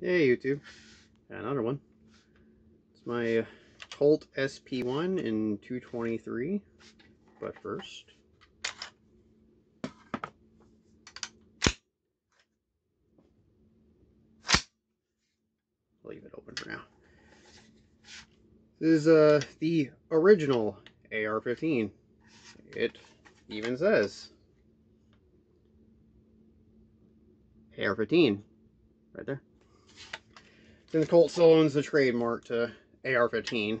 Hey YouTube, another one. It's my uh, Colt SP1 in 223, but first, leave it open for now. This is uh, the original AR-15. It even says AR-15 right there. Then Colt still owns the trademark to AR-15,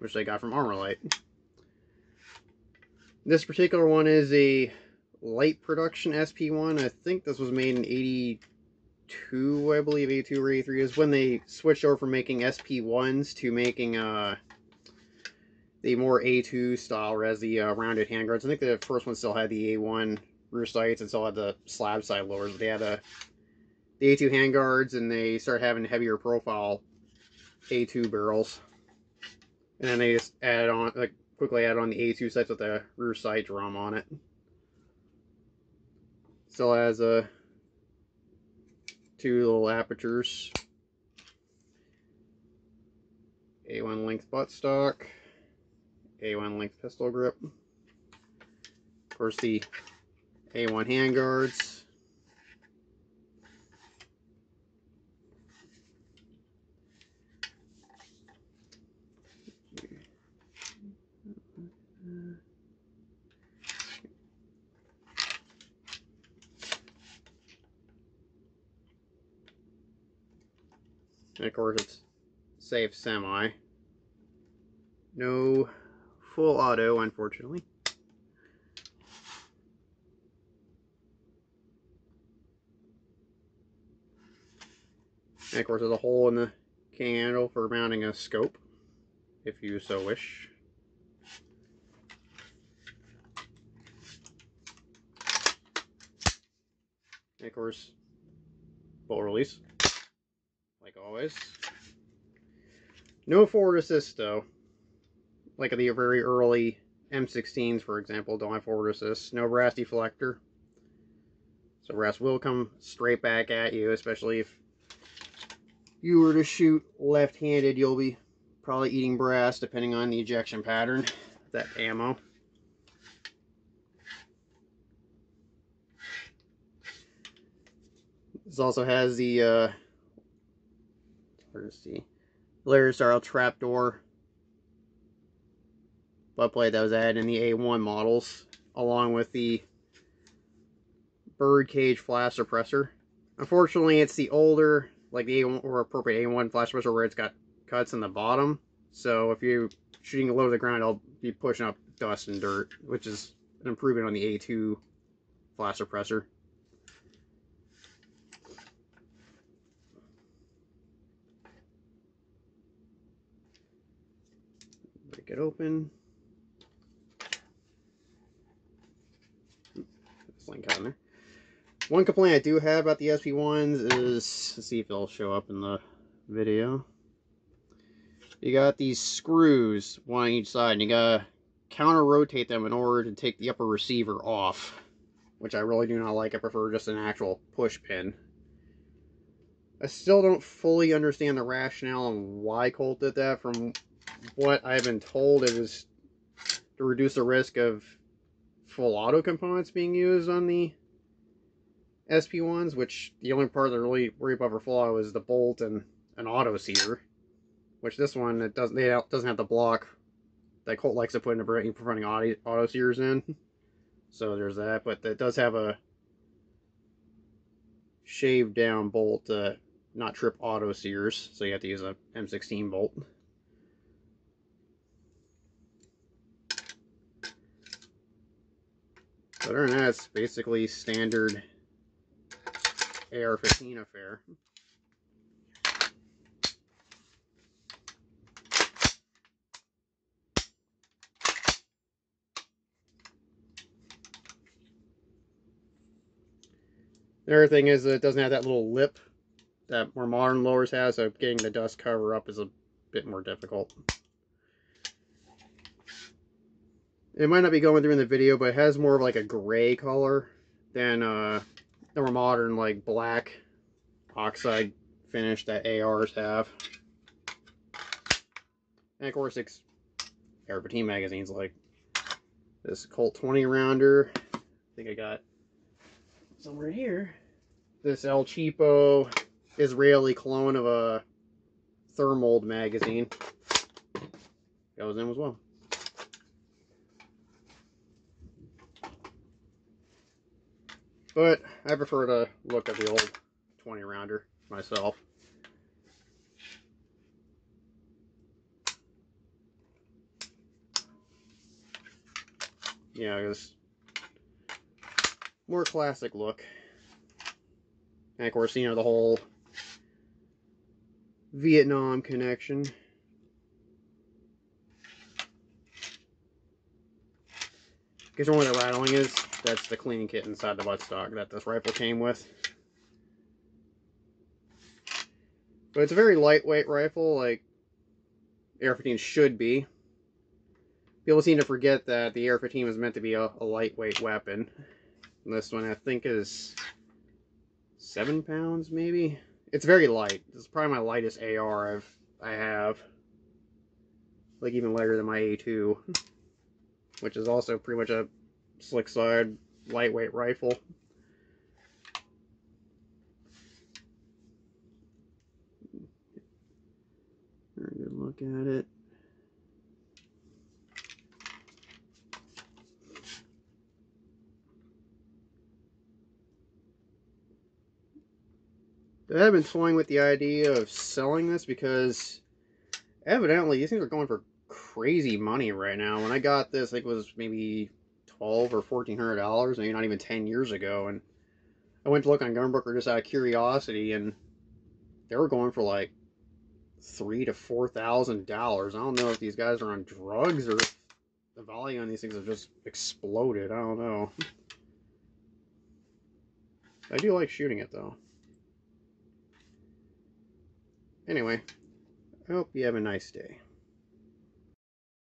which they got from Armalite. This particular one is a light production SP1. I think this was made in 82, I believe, 82 or 83 is when they switched over from making SP1s to making uh, the more A2 style as the uh, rounded handguards. I think the first one still had the A1 rear sights and still had the slab side lowers. but They had a the A2 handguards and they start having heavier profile A2 barrels. And then they just add on, like, quickly add on the A2 sights with the rear sight drum on it. Still has a uh, two little apertures. A1 length buttstock. A1 length pistol grip. Of course, the A1 handguards. And of course it's safe semi. No full auto, unfortunately. And of course there's a hole in the handle for mounting a scope, if you so wish. And of course, bolt release like always. No forward assist, though. Like the very early M16s, for example, don't have forward assist. No brass deflector. So brass will come straight back at you, especially if you were to shoot left-handed, you'll be probably eating brass, depending on the ejection pattern, that ammo. This also has the uh, see. Layer style trapdoor butt plate that was added in the A1 models, along with the bird cage flash suppressor. Unfortunately, it's the older, like the A1 or appropriate A1 flash suppressor where it's got cuts in the bottom. So if you're shooting low to the ground, I'll be pushing up dust and dirt, which is an improvement on the A2 flash suppressor. It open. link on there. One complaint I do have about the SP1s is, let's see if it'll show up in the video. You got these screws, one on each side, and you gotta counter rotate them in order to take the upper receiver off, which I really do not like. I prefer just an actual push pin. I still don't fully understand the rationale and why Colt did that. From what I've been told, it was to reduce the risk of full auto components being used on the SP1s, which the only part that really worry about for full auto is the bolt and an auto sear, which this one it doesn't they doesn't have the block that Colt likes to put in preventing auto, auto sears in. So there's that, but it does have a shaved down bolt to not trip auto sears, so you have to use a M16 bolt. Other than that, it's basically standard AR-15 affair. The other thing is that it doesn't have that little lip that more modern lowers has, so getting the dust cover up is a bit more difficult. It might not be going through in the video, but it has more of like a gray color than uh, the more modern like black oxide finish that ARs have. And of course, it's 15 magazines like this Colt 20 rounder. I think I got somewhere here. This El Cheapo Israeli clone of a Thermold magazine goes in as well. But I prefer to look at the old 20 rounder myself. Yeah, it's more classic look. And of course, you know, the whole Vietnam connection. Guess you know what the rattling is? That's the cleaning kit inside the buttstock that this rifle came with. But it's a very lightweight rifle, like AR-15 should be. People seem to forget that the AR-15 was meant to be a, a lightweight weapon. And this one, I think, is seven pounds, maybe. It's very light. This is probably my lightest AR I've I have. Like even lighter than my A2, which is also pretty much a slick side lightweight rifle. Very good look at it. I have been toying with the idea of selling this because evidently these things are going for crazy money right now. When I got this, it was maybe twelve or fourteen hundred dollars, maybe not even ten years ago. And I went to look on GunBroker just out of curiosity, and they were going for like three to four thousand dollars. I don't know if these guys are on drugs or the value on these things have just exploded. I don't know. I do like shooting it though. Anyway, I hope you have a nice day.